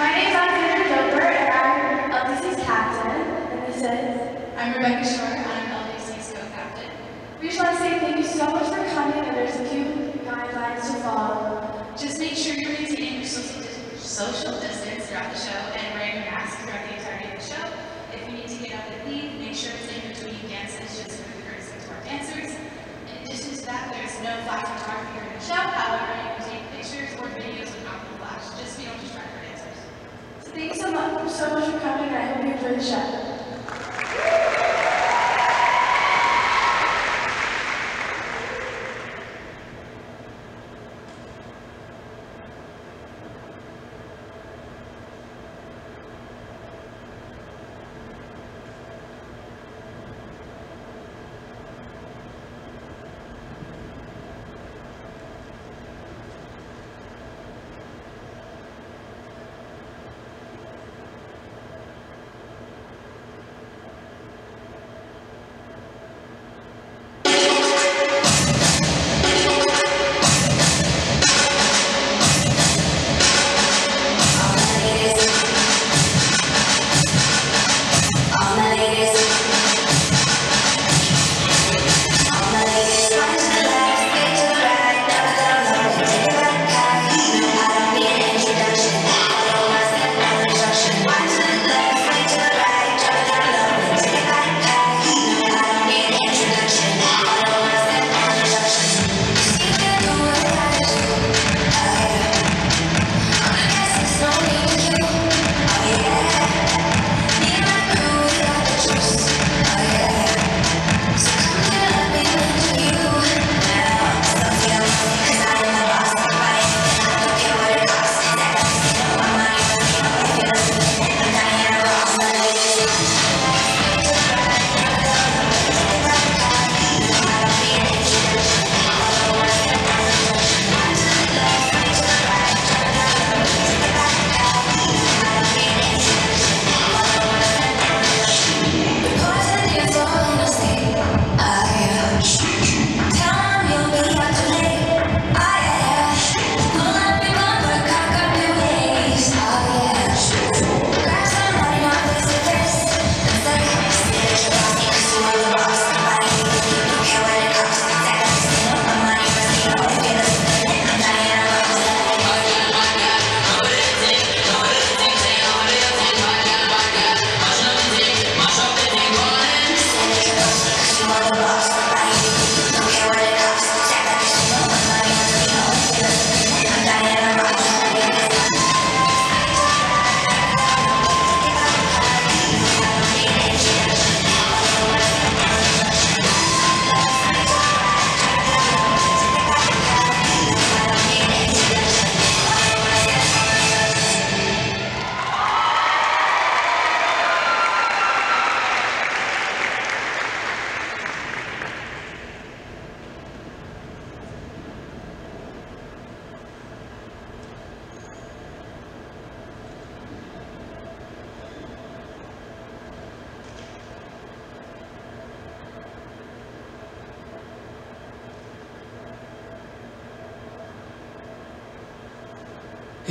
My name is Alexandra Doper, and I'm LDC's captain. And this is. I'm Rebecca Shore, and I'm LDC's co-captain. We just want to say thank you so much for coming, and there's a few guidelines to follow. Just make sure you're maintaining your social, dis- social distance throughout the show and wearing your mask throughout the entirety of the show. If you need to get up and leave, make sure it's in between dances just for the courtesy to our dancers. In addition to that, there's no flash photography during the show, however, you can take pictures or videos without the flash, just so you don't distract our dancers. So thank you so much, so much for coming, I hope you enjoy the show.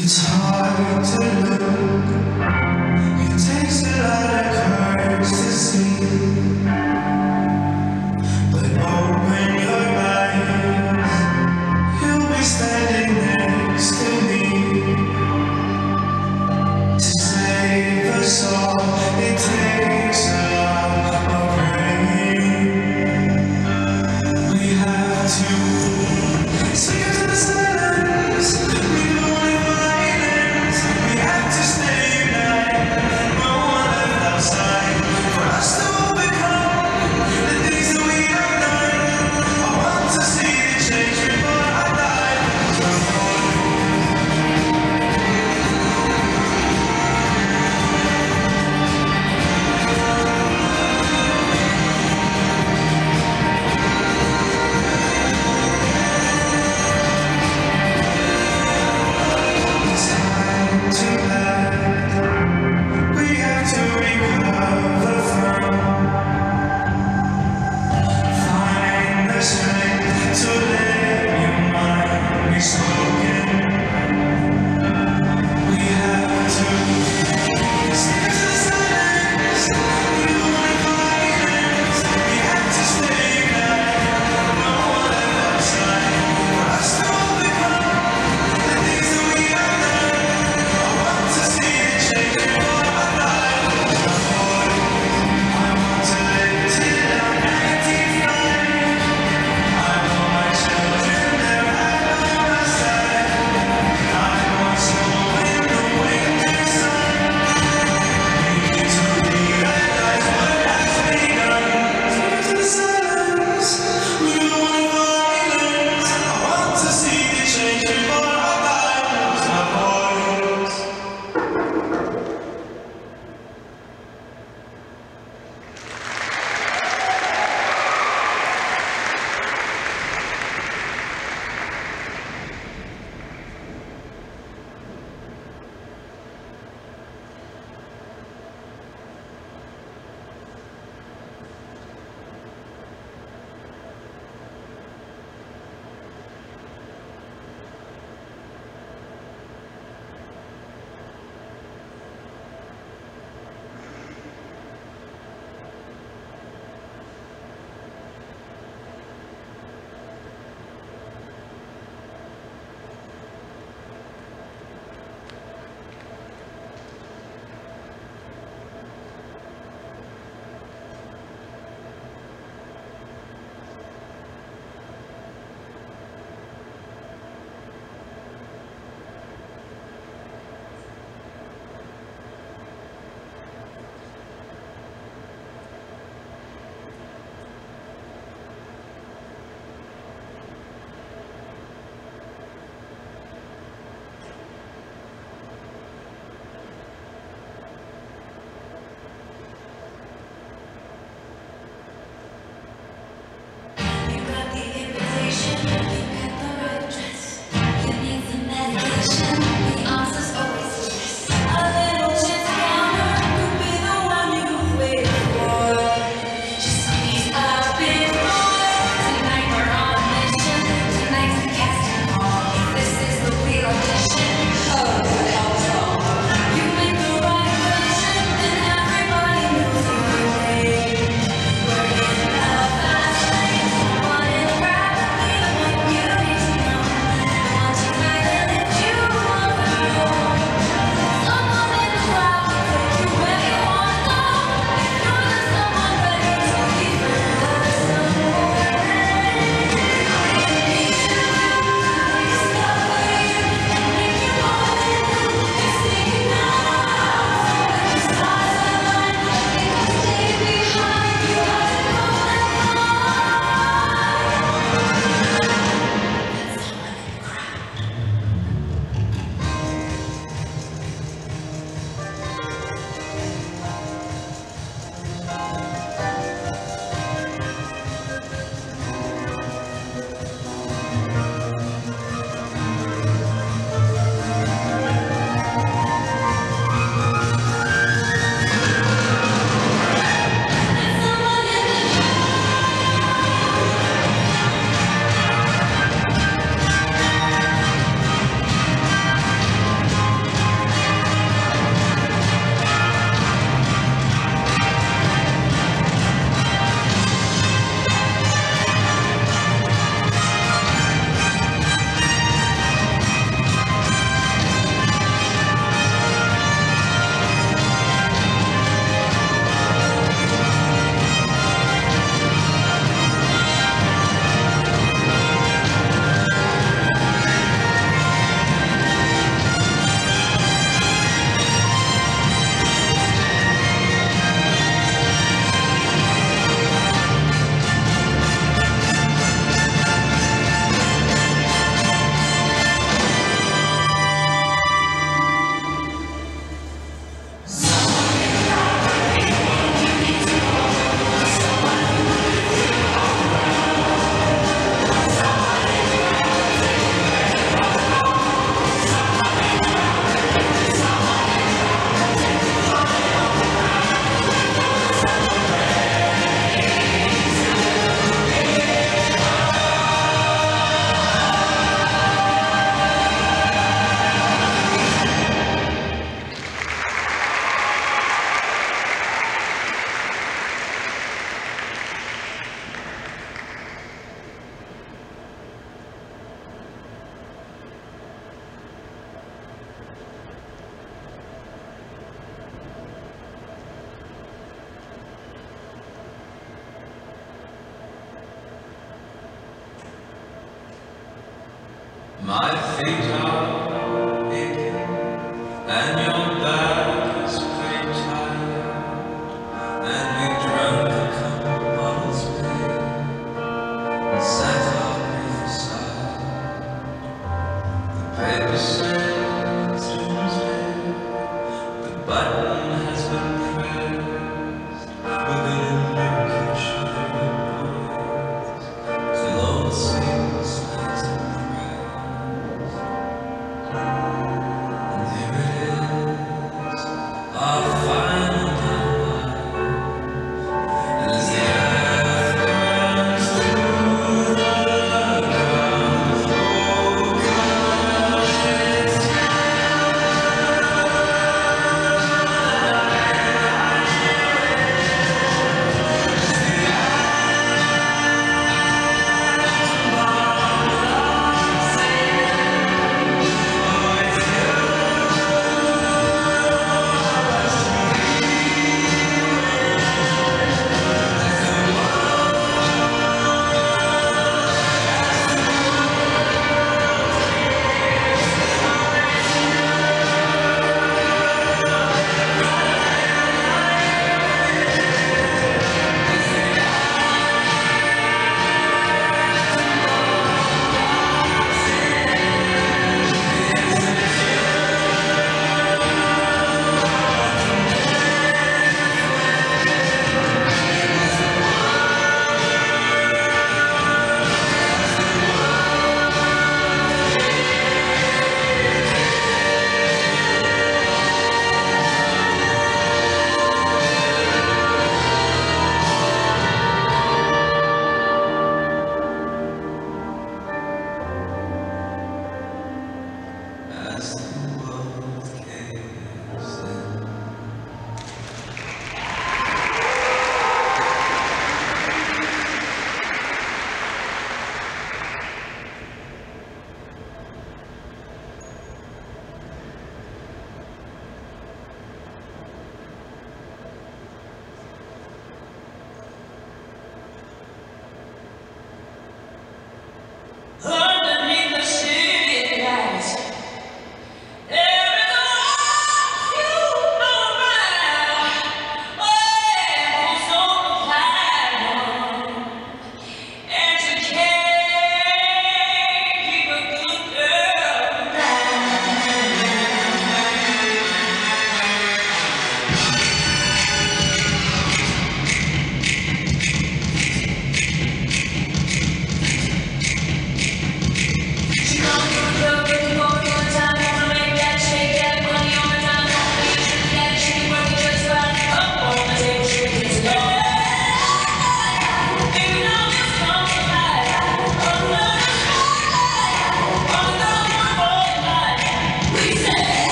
It's hard to look. It takes a lot of courage to see.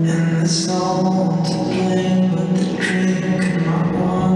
And the salt to blame but the drink in my wine.